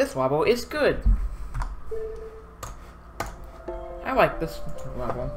This level is good. I like this level.